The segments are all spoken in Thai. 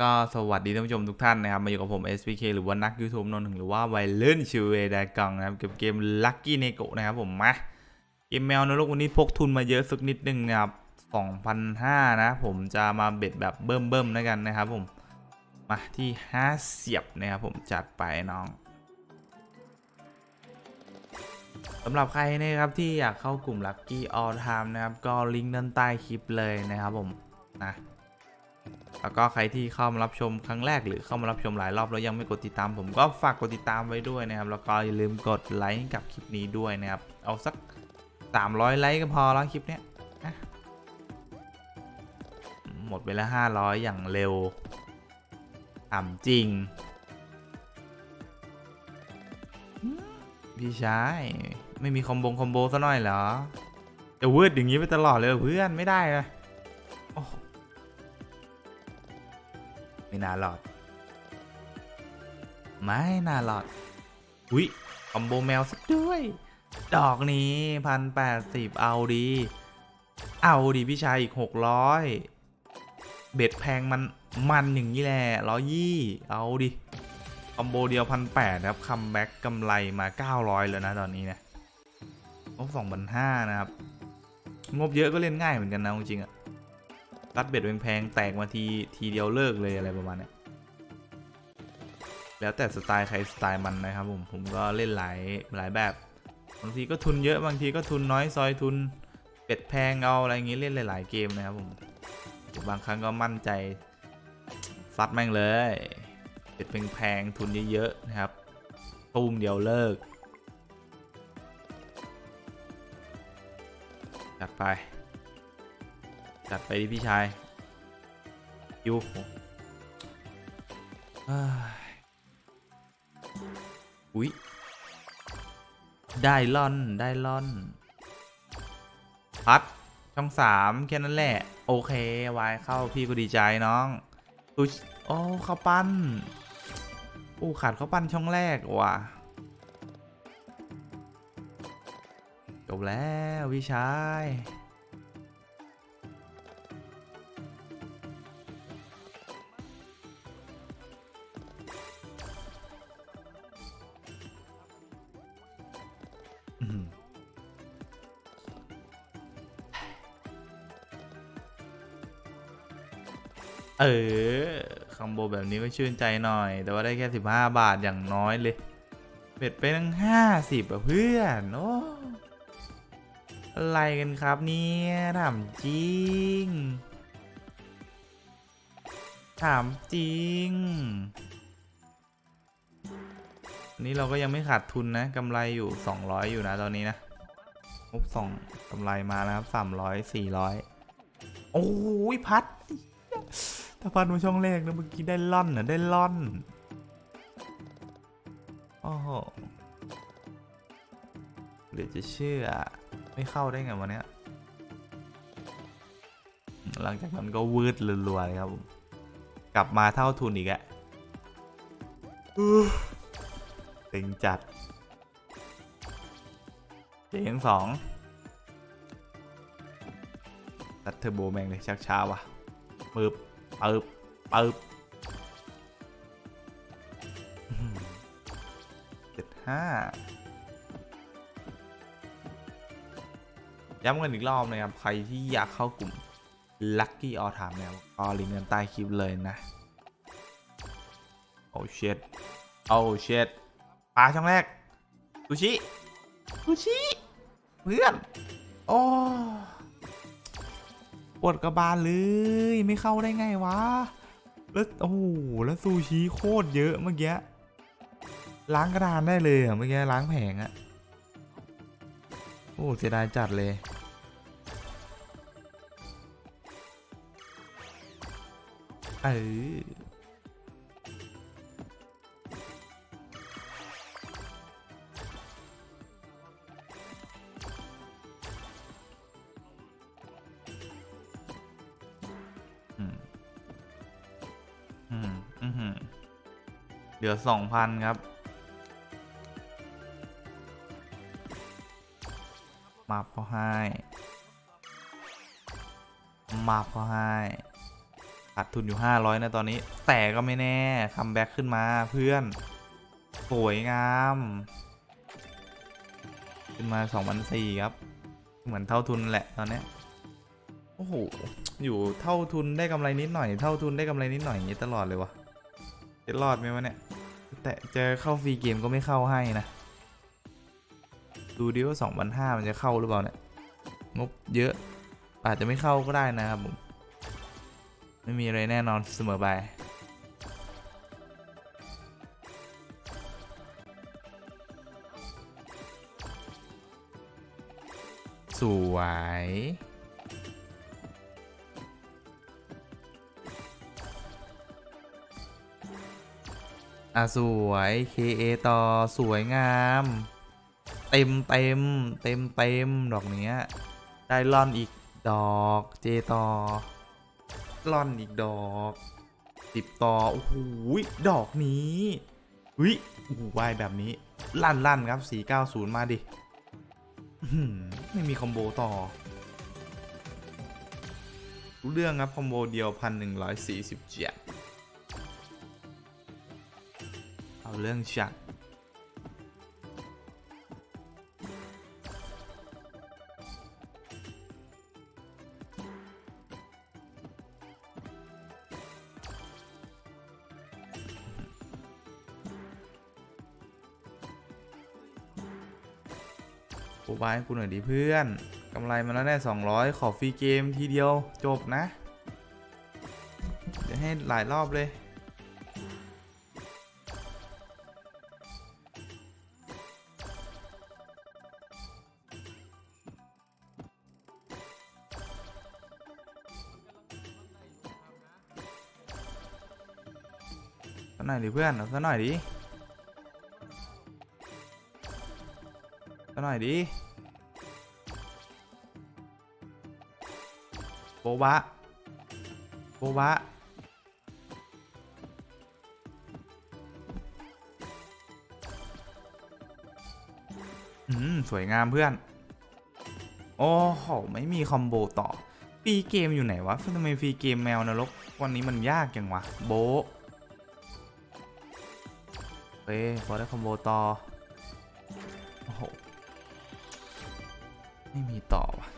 ก็สวัสดีท่านผู้ชมทุกท่านนะครับ มาอยู่กับผม SPK หรือว่านัก YouTube นนท์ถึงหรือว่าวัยเล่นชิวเวดากองนะครับเกับเกม Lucky n e g o นะครับผมมาเกมแมวนรกวันนี้พกทุนมาเยอะสักนิดนึงนะครับ2,500นะผมจะมาเบ็ดแบบเบิ่มเบิ่มๆแล้วกันนะครับผม มาที่ 5 เสียบนะครับผมจัดไปน้องสำหรับใครนะครับที่อยากเข้ากลุ่ม Lucky All Time นะครับก็ลิงก์ด้านใต้คลิปเลยนะครับผมนะ แล้วก็ใครที่เข้ามารับชมครั้งแรกหรือเข้ามารับชมหลายรอบแล้วยังไม่กดติดตาม ผมก็ฝากกดติดตามไว้ด้วยนะครับ แล้วก็อย่าลืมกดไลค์กับคลิปนี้ด้วยนะครับ เอาสัก 300 ไลค์ก็พอแล้วคลิปเนี้ยหมดไปแล้ว500 อย่างเร็วต่ำจริง พี่ชายไม่มีคอมโบคอมโบซะหน่อยเหรอจะวืดอย่างนี้ไปตลอดเลยเพื่อนไม่ได้เลย ไม่น่ารอด ไม่น่ารอดอุ้ยคอมโบแมวสักด้วย ดอกนี้พันแปดสิบเอาดี เอาดีพี่ชายอีกหกร้อยเบ็ดแพงมันมันอย่างนี้แหละร้อยยี่เอาดิคอมโบเดียวพันแปดครับคัมแบ็กกำไรมาเก้าร้อยแล้วนะตอนนี้นะงบสองพันห้านะครับ งบเยอะก็เล่นง่ายเหมือนกันนะจริงอะ รัดเบ็ดแพงๆแตกมาทีทีเดียวเลิกเลยอะไรประมาณเนี้ยแล้วแต่สไตล์ใครสไตล์มันนะครับผมผมก็เล่นหลายหลายแบบบางทีก็ทุนเยอะบางทีก็ทุนน้อยซอยทุนเป็ดแพงเอาอะไรอย่างงี้เล่นหลาย ๆ เกมนะครับผมบางครั้งก็มั่นใจซัดแม่งเลยเป็ดแพงๆทุนเยอะๆนะครับตูมเดียวเลิกจัดไป จัดไปดิพี่ชายยูอุ้ยได้ล่อนได้ล่อน พัด ช่องสามแค่นั้นแหละ โอเควายเข้าพี่ก็ดีใจน้องตุชโอ้ข้าวปั้นอู้ขาดข้าวปั้นช่องแรกว่ะจบแล้วพี่ชาย เออคอมโบแบบนี้ก็ชื่นใจหน่อย แต่ว่าได้แค่ 15 บาทอย่างน้อยเลย เบ็ดไปตั้ง 50อะเพื่อนโอ้อะไรกันครับเนี่ยถามจริง ถามจริง นนี้เราก็ยังไม่ขาดทุนนะกำไรอยู่ 200 อยู่นะตอนนี้นะงบสองกำไรมาแล้วครับ300 400โอ้ยพัดถ้าพัดมาช่องแรกนะเมื่อกี้ได้ล่อนนะได้ล่อนโอ้โหเหลือจะเชื่อไม่เข้าได้ไงวันเนี้ยหลังจากนั้นก็วืดรัวๆเลยครับผมกลับมาเท่าทุนอีกอะ ต็งจัดเจ๋งสองตัดเทอร์โบแมงเลยชักช้าว่ะปึบปึบปึบเจ็ดห้าย้ำกันอีกรอบนะครับ ใครที่อยากเข้ากลุ่ม Lucky All Time เนี่ยก็ลิงก์กันใต้คลิปเลยนะ โอ้เช็ดโอ้เช็ด ปลาช่องแรกซูชิซูชิเพื่อน โอ้ปวดกระบาลเลยไม่เข้าได้ไงวะ แล้วโอ้โหแล้วซูชิโคตรเยอะเมื่อกี้ล้างกระดานได้เลยอะเมื่อกี้ล้างแผงอะโอ้เสียดายจัดเลยเอออื ลือสองพันครับ มาพอให้ มาพอให้ขาดทุนอยู่ 500 นะ ตอนนี้ แต่ก็ไม่แน่ comeback ขึ้นมาเพื่อน สวยงาม ขึ้นมา2,004ครับ เหมือนเท่าทุนแหละตอนนี้โอ้โห อยู่เท่าทุนได้กำไรนิดหน่อย เท่าทุนได้กำไรนิดหน่อยอย่างนี้ตลอดเลยวะจะรอดไหมวะเนี่ย แต่จอเข้า free game ก็ไม่เข้าให้นะ ดูดิว่า2,500มันจะเข้าหรือเปล่าเนี่ย งบเยอะ อาจจะไม่เข้าก็ได้นะครับผม ไม่มีอะไรแน่นอนเสมอไปสวย อะ สวย KA ต่อสวยงาม เต็มเต็มเต็มเต็มดอกเนี้ย ได้ล่อนอีกดอกเจต่อล่อนอีกดอกสิบต่อโอ้โหดอกนี้วิโอ้โหวายแบบนี้ ลั่นลั่นครับ 490 มาดิอื้อหือไม่มีคอมโบต่อรู้เรื่องครับคอมโบเดียว1147เอาเจ็ด รื่องจัดโอบายให้กูหน่อยดิเพื่อนกำไรมาแล้วแน่200 ขอฟรีเกมทีเดียวจบนะ เดี๋ยวให้หลายรอบเลย หน่อยดิเพื่อนเอาสักหน่อยดิสักหน่อยดิโบบะโบบะอืม สวยงามเพื่อน โอ้โห ไม่มีคอมโบต่อฟรีเกมอยู่ไหนวะทำไมฟรีเกมแมวนรก วันนี้มันยากจังวะ โบะ เฮ้พอได้คอมโบต่อ โอ้โห ไม่มีต่อว่ะ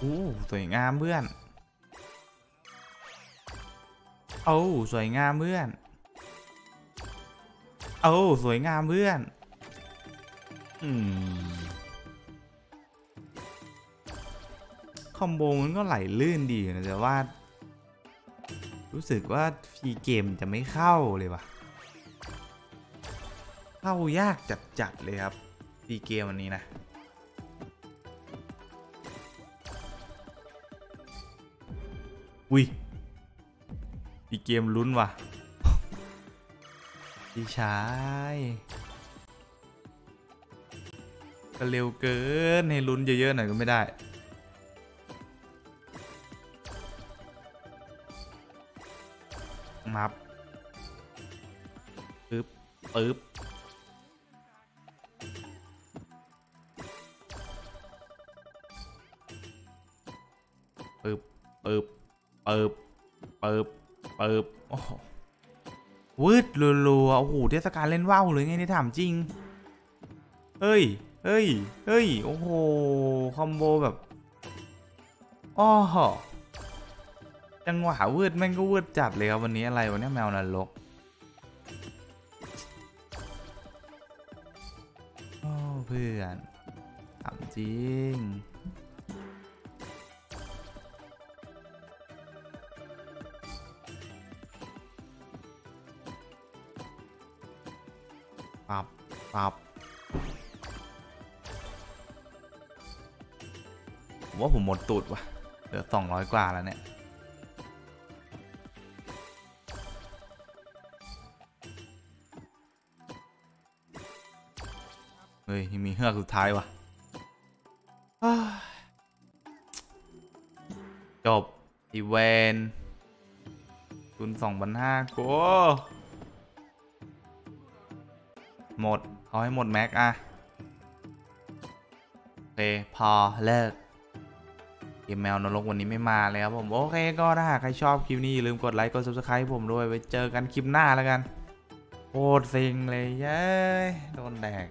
อู้สวยงามเพื่อนโอ้สวยงามเพื่อนโอ้สวยงามเพื่อน อืม อมโบมันก็ไหลลื่นดีนะแต่ว่า รู้สึกว่าฟรีเกมจะไม่เข้าเลยว่ะ เข้ายากจัดๆเลยครับฟรีเกมวันนี้นะอุ้ยฟีเกมลุ้นว่ะพี่ชายก็เร็วเกิน ให้ลุ้นเยอะๆหน่อยก็ไม่ได้ มับปึ๊บปึ๊บปึ๊บปึ๊บปึ๊บปึ๊บปึ๊บโอ้โหวืดรัวๆโอ้โหเทศกาลเล่นว่าวเลยไงนี่ถามจริง เฮ้ย เฮ้ย เฮ้ย โอ้โห คอมโบแบบอ้อหอ จังหวะวืดแม่งก็วืดจัดเลยครับวันนี้อะไรวะเนี่ยแมวนรกโอ้เพื่อนถามจริงปับปับว่าผมหมดตูดว่ะเหลือสองร้อยกว่าแล้วเนี่ย เฮ้ยยังมีเฮือกสุดท้ายว่ะจบ อีเวนทุนสองพันห้ากูหมด เอาให้หมด แม็กอะโอเค พอ เลิกเกมแมวนรกวันนี้ไม่มาเลยครับผม โอเค ก็ถ้าหากใครชอบคลิปนี้อย่าลืมกดไลค์กด subscribe ผมด้วย ไว้เจอกันคลิปหน้าแล้วกันโคตรเซ็งเลยเย้ยโดนแดก